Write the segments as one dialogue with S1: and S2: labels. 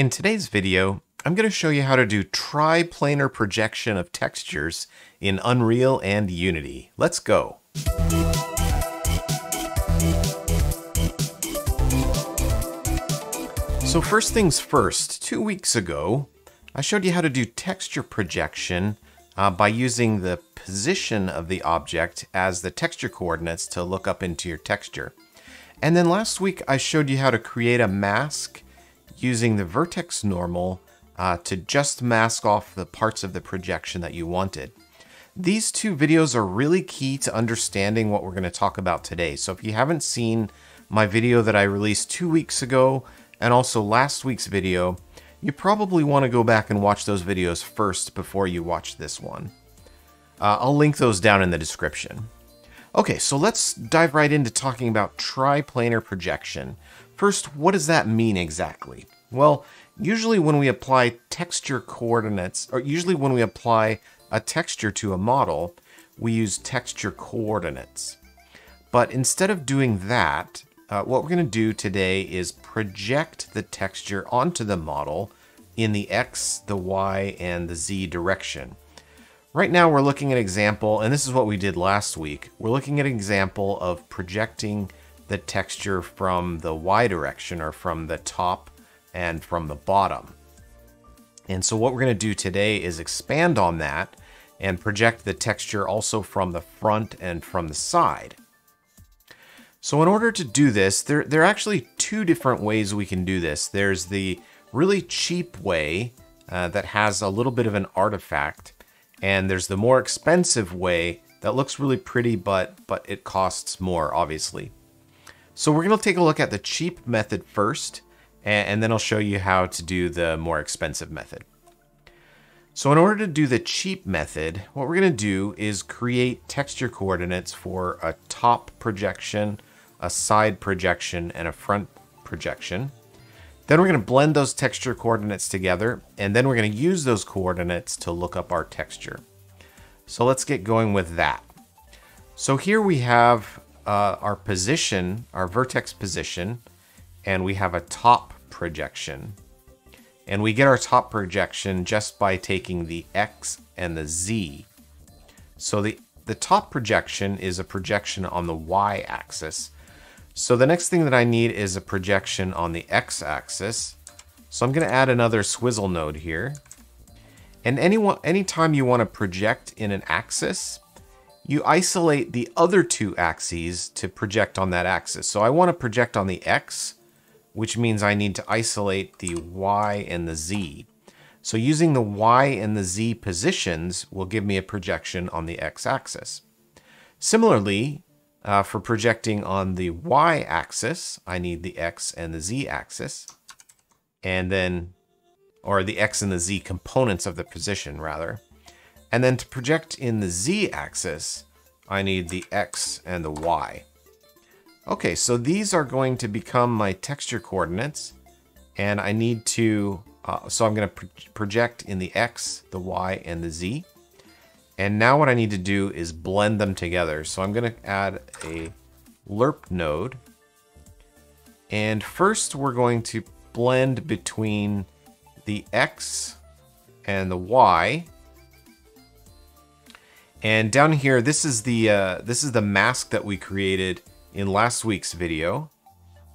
S1: In today's video, I'm going to show you how to do triplanar projection of textures in Unreal and Unity. Let's go. So first things first, two weeks ago, I showed you how to do texture projection uh, by using the position of the object as the texture coordinates to look up into your texture. And then last week I showed you how to create a mask using the vertex normal uh, to just mask off the parts of the projection that you wanted. These two videos are really key to understanding what we're going to talk about today. So if you haven't seen my video that I released two weeks ago and also last week's video, you probably want to go back and watch those videos first before you watch this one. Uh, I'll link those down in the description. Okay, so let's dive right into talking about triplanar projection. First, what does that mean exactly? Well, usually when we apply texture coordinates, or usually when we apply a texture to a model, we use texture coordinates. But instead of doing that, uh, what we're going to do today is project the texture onto the model in the X, the Y, and the Z direction. Right now we're looking at an example, and this is what we did last week. We're looking at an example of projecting the texture from the Y direction or from the top and from the bottom. And so what we're going to do today is expand on that and project the texture also from the front and from the side. So in order to do this, there, there are actually two different ways we can do this. There's the really cheap way uh, that has a little bit of an artifact, and there's the more expensive way that looks really pretty, but, but it costs more, obviously. So we're going to take a look at the cheap method first, and then I'll show you how to do the more expensive method. So in order to do the cheap method, what we're going to do is create texture coordinates for a top projection, a side projection, and a front projection. Then we're going to blend those texture coordinates together, and then we're going to use those coordinates to look up our texture. So let's get going with that. So here we have uh, our position, our vertex position, and we have a top projection. And we get our top projection just by taking the X and the Z. So the, the top projection is a projection on the Y axis. So the next thing that I need is a projection on the X axis. So I'm going to add another swizzle node here. And anyone, anytime you want to project in an axis, you isolate the other two axes to project on that axis. So I want to project on the X, which means I need to isolate the Y and the Z. So using the Y and the Z positions will give me a projection on the X axis. Similarly, uh, for projecting on the Y axis, I need the X and the Z axis. And then, or the X and the Z components of the position rather. And then to project in the z-axis, I need the x and the y. Okay, so these are going to become my texture coordinates. And I need to, uh, so I'm going to pro project in the x, the y, and the z. And now what I need to do is blend them together. So I'm going to add a lerp node. And first we're going to blend between the x and the y. And down here, this is the uh, this is the mask that we created in last week's video.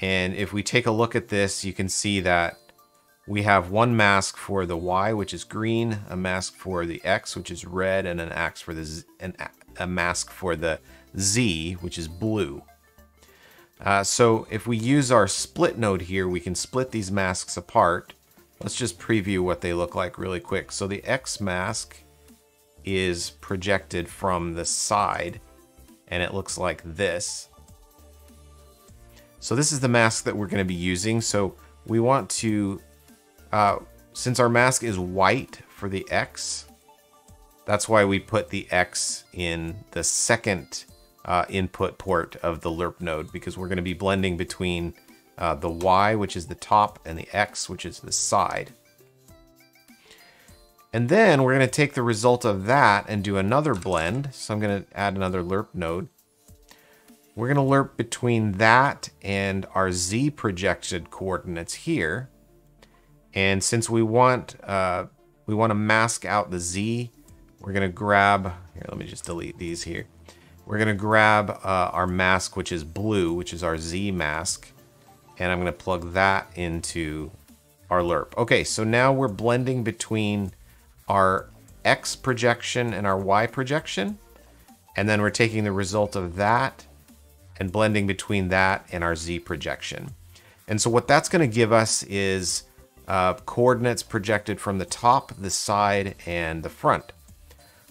S1: And if we take a look at this, you can see that we have one mask for the Y, which is green, a mask for the X, which is red, and an X for the Z, and a mask for the Z, which is blue. Uh, so if we use our split node here, we can split these masks apart. Let's just preview what they look like really quick. So the X mask is projected from the side and it looks like this. So this is the mask that we're going to be using. So we want to, uh, since our mask is white for the X, that's why we put the X in the second uh, input port of the lerp node because we're going to be blending between uh, the Y, which is the top, and the X, which is the side. And then we're going to take the result of that and do another blend. So I'm going to add another lerp node. We're going to lerp between that and our z projected coordinates here. And since we want uh, we want to mask out the Z, we're gonna grab here. Let me just delete these here. We're gonna grab uh, our mask, which is blue, which is our Z mask, and I'm gonna plug that into our lerp. Okay, so now we're blending between our X projection and our Y projection, and then we're taking the result of that and blending between that and our Z projection. And so what that's going to give us is uh, coordinates projected from the top, the side, and the front.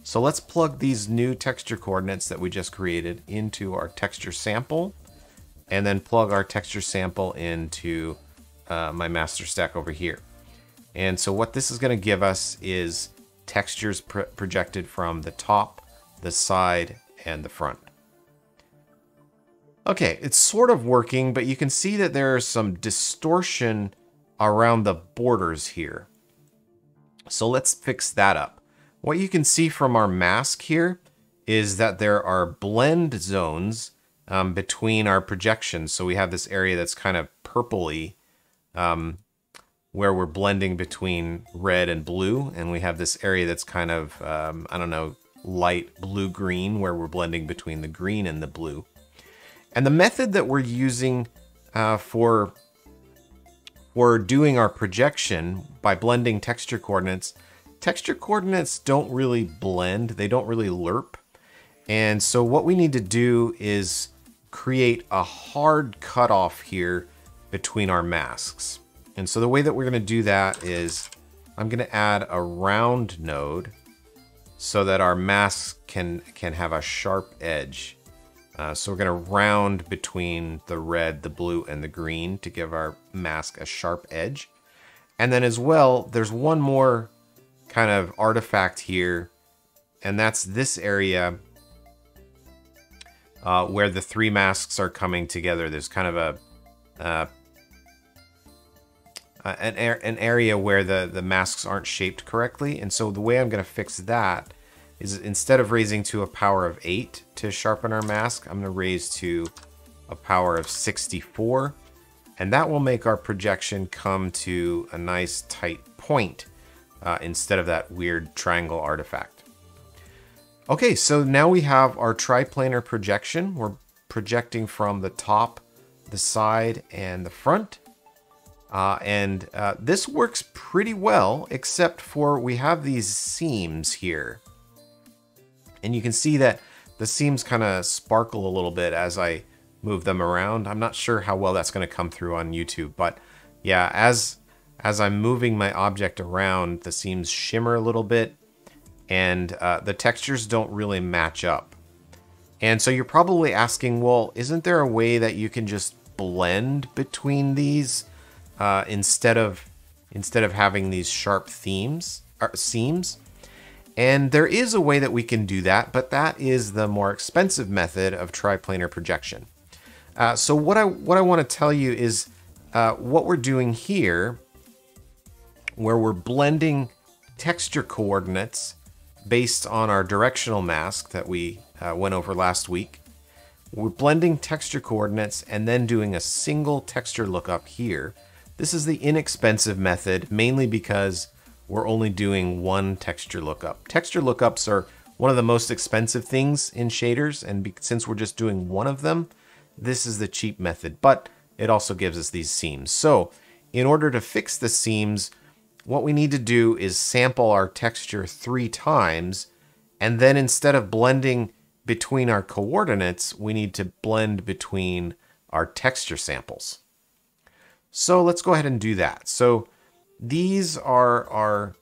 S1: So let's plug these new texture coordinates that we just created into our texture sample and then plug our texture sample into uh, my master stack over here. And so what this is going to give us is textures pr projected from the top, the side, and the front. Okay, it's sort of working, but you can see that there is some distortion around the borders here. So let's fix that up. What you can see from our mask here is that there are blend zones um, between our projections. So we have this area that's kind of purpley um, where we're blending between red and blue. And we have this area that's kind of, um, I don't know, light blue-green where we're blending between the green and the blue. And the method that we're using uh, for, for doing our projection by blending texture coordinates, texture coordinates don't really blend, they don't really lerp. And so what we need to do is create a hard cutoff here between our masks. And so the way that we're going to do that is I'm going to add a round node so that our mask can, can have a sharp edge. Uh, so we're going to round between the red, the blue, and the green to give our mask a sharp edge. And then as well, there's one more kind of artifact here, and that's this area uh, where the three masks are coming together. There's kind of a uh, uh, an, an area where the, the masks aren't shaped correctly. And so the way I'm going to fix that is instead of raising to a power of 8 to sharpen our mask, I'm going to raise to a power of 64. And that will make our projection come to a nice tight point uh, instead of that weird triangle artifact. Okay, so now we have our triplanar projection. We're projecting from the top, the side, and the front. Uh, and uh, this works pretty well, except for we have these seams here. And you can see that the seams kind of sparkle a little bit as I move them around. I'm not sure how well that's going to come through on YouTube, but yeah, as as I'm moving my object around, the seams shimmer a little bit and uh, the textures don't really match up. And so you're probably asking, well, isn't there a way that you can just blend between these uh, instead of instead of having these sharp themes or seams? And there is a way that we can do that, but that is the more expensive method of triplanar projection. Uh, so what I what I want to tell you is uh, what we're doing here, where we're blending texture coordinates based on our directional mask that we uh, went over last week. We're blending texture coordinates and then doing a single texture lookup here. This is the inexpensive method, mainly because we're only doing one texture lookup. Texture lookups are one of the most expensive things in shaders, and since we're just doing one of them, this is the cheap method, but it also gives us these seams. So in order to fix the seams, what we need to do is sample our texture three times, and then instead of blending between our coordinates, we need to blend between our texture samples. So let's go ahead and do that. So these are our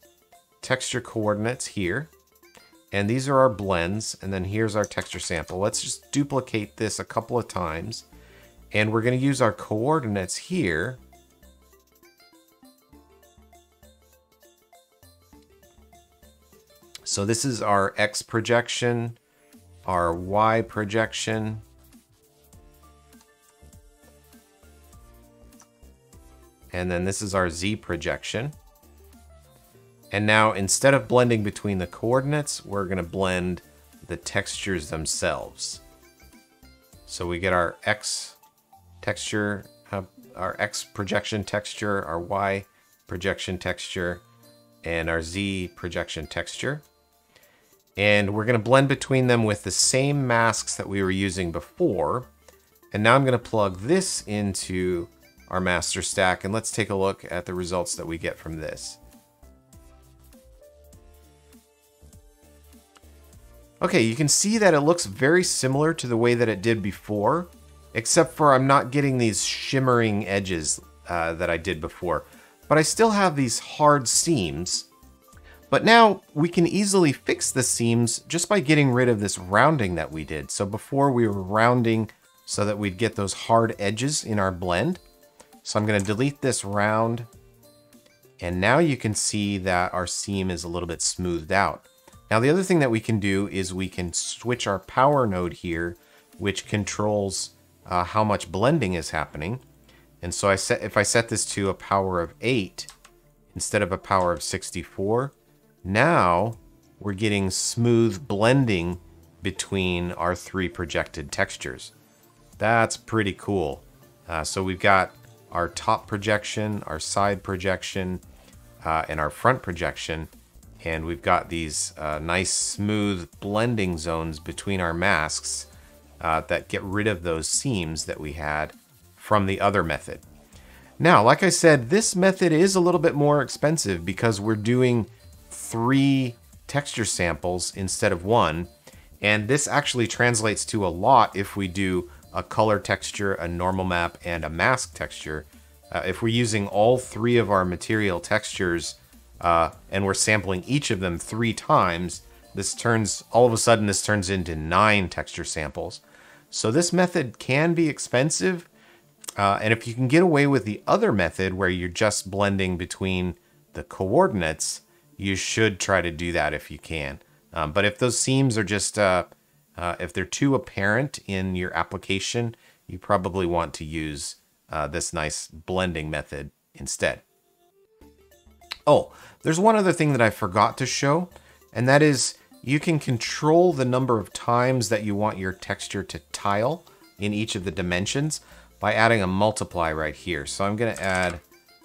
S1: texture coordinates here. And these are our blends. And then here's our texture sample. Let's just duplicate this a couple of times. And we're going to use our coordinates here. So this is our X projection, our Y projection, And then this is our Z projection. And now instead of blending between the coordinates, we're going to blend the textures themselves. So we get our X texture, uh, our X projection texture, our Y projection texture and our Z projection texture. And we're going to blend between them with the same masks that we were using before. And now I'm going to plug this into our master stack and let's take a look at the results that we get from this. Okay, you can see that it looks very similar to the way that it did before, except for I'm not getting these shimmering edges uh, that I did before. But I still have these hard seams. But now we can easily fix the seams just by getting rid of this rounding that we did. So before we were rounding so that we'd get those hard edges in our blend. So I'm gonna delete this round. And now you can see that our seam is a little bit smoothed out. Now the other thing that we can do is we can switch our power node here, which controls uh, how much blending is happening. And so I set if I set this to a power of 8 instead of a power of 64, now we're getting smooth blending between our three projected textures. That's pretty cool. Uh, so we've got our top projection, our side projection, uh, and our front projection and we've got these uh, nice smooth blending zones between our masks uh, that get rid of those seams that we had from the other method. Now, like I said, this method is a little bit more expensive because we're doing three texture samples instead of one. And this actually translates to a lot if we do a color texture, a normal map, and a mask texture. Uh, if we're using all three of our material textures uh, and we're sampling each of them three times, this turns, all of a sudden, this turns into nine texture samples. So this method can be expensive. Uh, and if you can get away with the other method where you're just blending between the coordinates, you should try to do that if you can. Um, but if those seams are just, uh, if they're too apparent in your application, you probably want to use uh, this nice blending method instead. Oh, there's one other thing that I forgot to show, and that is you can control the number of times that you want your texture to tile in each of the dimensions by adding a multiply right here. So I'm going to add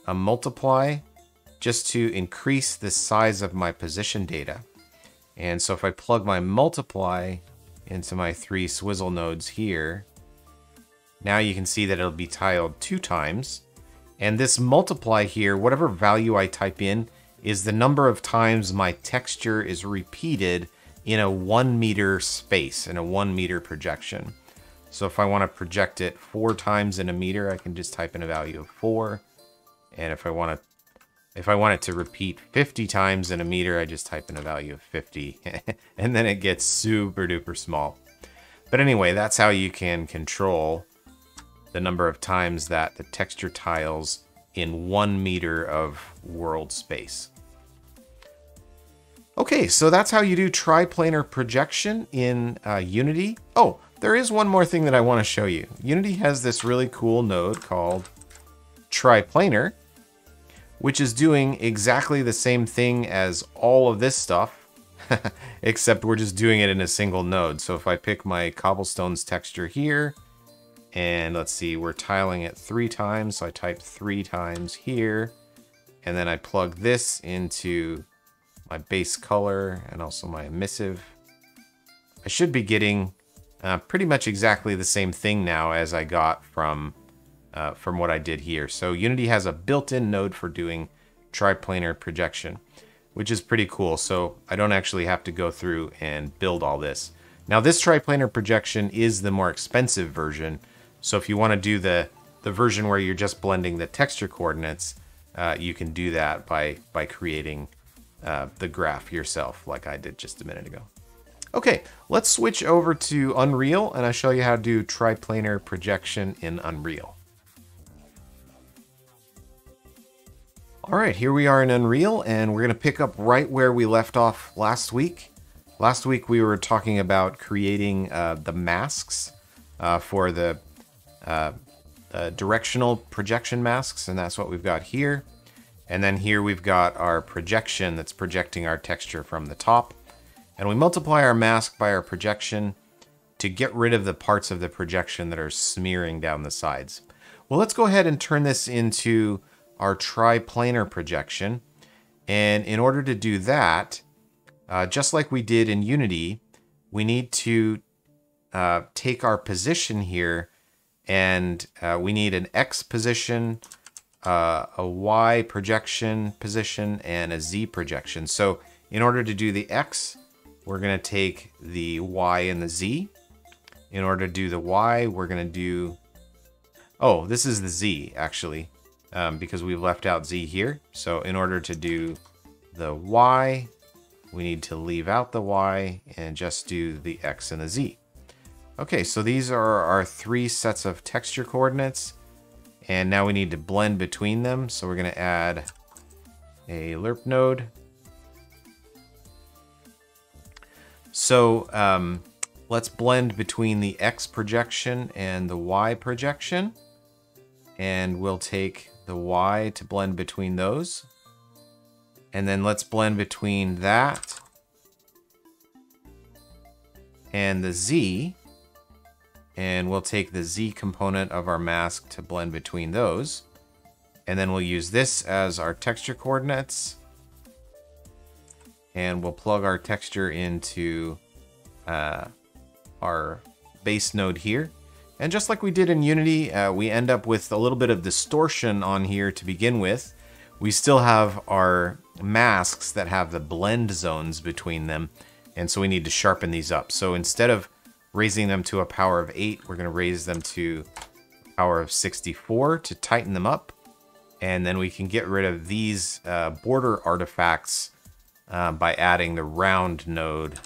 S1: a multiply just to increase the size of my position data. And so if I plug my multiply into my three swizzle nodes here, now you can see that it'll be tiled two times. And this multiply here, whatever value I type in, is the number of times my texture is repeated in a one meter space, in a one meter projection. So if I want to project it four times in a meter, I can just type in a value of four. And if I want to if I want it to repeat 50 times in a meter, I just type in a value of 50. and then it gets super duper small. But anyway, that's how you can control the number of times that the texture tiles in one meter of world space. Okay, so that's how you do triplanar projection in uh, Unity. Oh, there is one more thing that I want to show you. Unity has this really cool node called triplanar, which is doing exactly the same thing as all of this stuff, except we're just doing it in a single node. So if I pick my cobblestones texture here, and let's see, we're tiling it three times. So I type three times here. And then I plug this into my base color and also my emissive. I should be getting uh, pretty much exactly the same thing now as I got from, uh, from what I did here. So Unity has a built-in node for doing triplanar projection, which is pretty cool. So I don't actually have to go through and build all this. Now this triplanar projection is the more expensive version, so if you want to do the, the version where you're just blending the texture coordinates, uh, you can do that by, by creating uh, the graph yourself like I did just a minute ago. Okay, let's switch over to Unreal and I'll show you how to do triplanar projection in Unreal. All right, here we are in Unreal and we're gonna pick up right where we left off last week. Last week we were talking about creating uh, the masks uh, for the uh, uh, directional projection masks, and that's what we've got here. And then here we've got our projection that's projecting our texture from the top. And we multiply our mask by our projection to get rid of the parts of the projection that are smearing down the sides. Well, let's go ahead and turn this into our triplanar projection. And in order to do that, uh, just like we did in Unity, we need to uh, take our position here and uh, we need an X position, uh, a Y projection position, and a Z projection. So in order to do the X, we're going to take the Y and the Z. In order to do the Y, we're going to do... Oh, this is the Z, actually, um, because we've left out Z here. So in order to do the Y, we need to leave out the Y and just do the X and the Z. Okay, so these are our three sets of texture coordinates. And now we need to blend between them. So we're going to add a lerp node. So um, let's blend between the X projection and the Y projection. And we'll take the Y to blend between those. And then let's blend between that and the Z. And we'll take the Z component of our mask to blend between those. And then we'll use this as our texture coordinates. And we'll plug our texture into uh, our base node here. And just like we did in Unity, uh, we end up with a little bit of distortion on here to begin with. We still have our masks that have the blend zones between them. And so we need to sharpen these up. So instead of raising them to a power of 8, we're going to raise them to a power of 64 to tighten them up. And then we can get rid of these uh, border artifacts uh, by adding the round node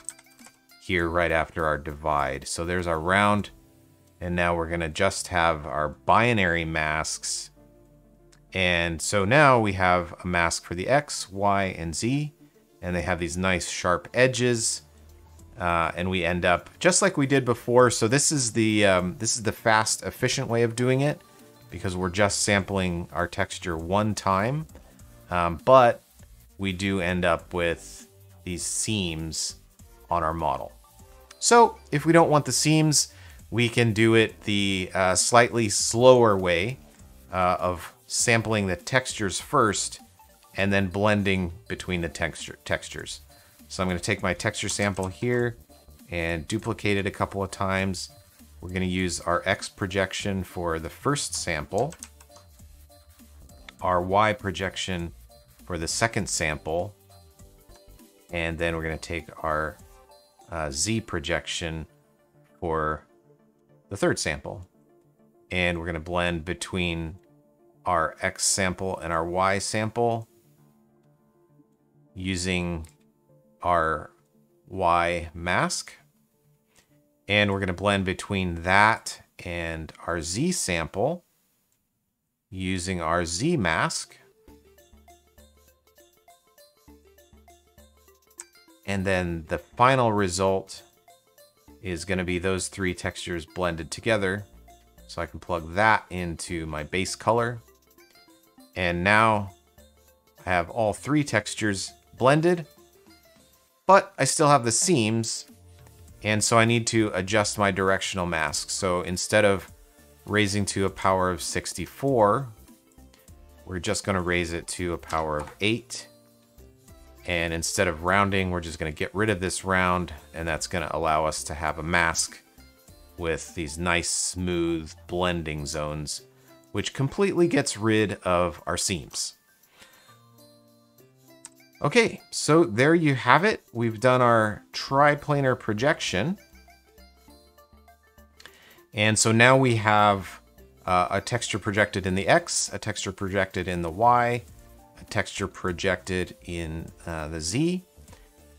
S1: here right after our divide. So there's our round. And now we're going to just have our binary masks and so now we have a mask for the X, Y, and Z, and they have these nice sharp edges. Uh, and we end up just like we did before. So this is the um, this is the fast, efficient way of doing it because we're just sampling our texture one time. Um, but we do end up with these seams on our model. So if we don't want the seams, we can do it the uh, slightly slower way uh, of sampling the textures first and then blending between the texture textures. So I'm going to take my texture sample here and duplicate it a couple of times. We're going to use our X projection for the first sample, our Y projection for the second sample, and then we're going to take our uh, Z projection for the third sample. And we're going to blend between our X sample and our Y sample using our Y mask. And we're going to blend between that and our Z sample using our Z mask. And then the final result is going to be those three textures blended together. So I can plug that into my base color. And now I have all three textures blended, but I still have the seams. And so I need to adjust my directional mask. So instead of raising to a power of 64, we're just gonna raise it to a power of eight. And instead of rounding, we're just gonna get rid of this round and that's gonna allow us to have a mask with these nice smooth blending zones which completely gets rid of our seams. Okay, so there you have it. We've done our triplanar projection. And so now we have uh, a texture projected in the X, a texture projected in the Y, texture projected in uh, the Z,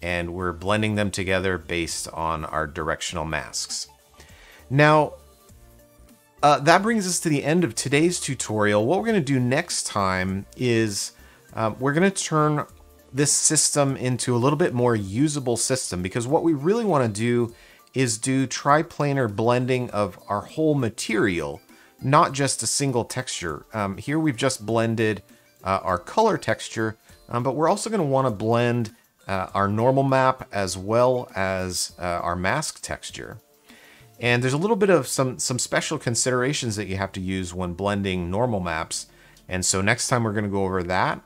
S1: and we're blending them together based on our directional masks. Now, uh, that brings us to the end of today's tutorial. What we're going to do next time is uh, we're going to turn this system into a little bit more usable system because what we really want to do is do triplanar blending of our whole material, not just a single texture. Um, here we've just blended uh, our color texture, um, but we're also going to want to blend uh, our normal map as well as uh, our mask texture. And there's a little bit of some, some special considerations that you have to use when blending normal maps. And so next time we're going to go over that.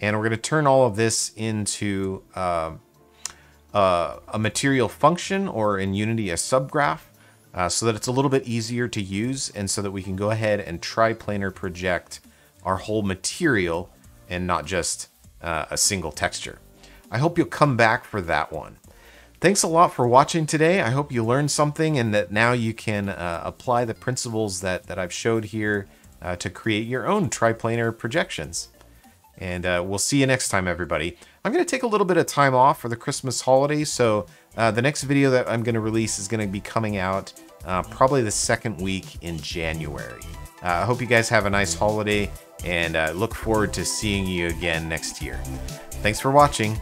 S1: And we're going to turn all of this into uh, uh, a material function or in Unity a subgraph uh, so that it's a little bit easier to use and so that we can go ahead and triplanar project our whole material and not just uh, a single texture. I hope you'll come back for that one. Thanks a lot for watching today. I hope you learned something and that now you can uh, apply the principles that, that I've showed here uh, to create your own triplanar projections. And uh, we'll see you next time, everybody. I'm going to take a little bit of time off for the Christmas holiday, so uh, the next video that I'm going to release is going to be coming out uh, probably the second week in January. Uh, I hope you guys have a nice holiday, and uh, look forward to seeing you again next year. Thanks for watching.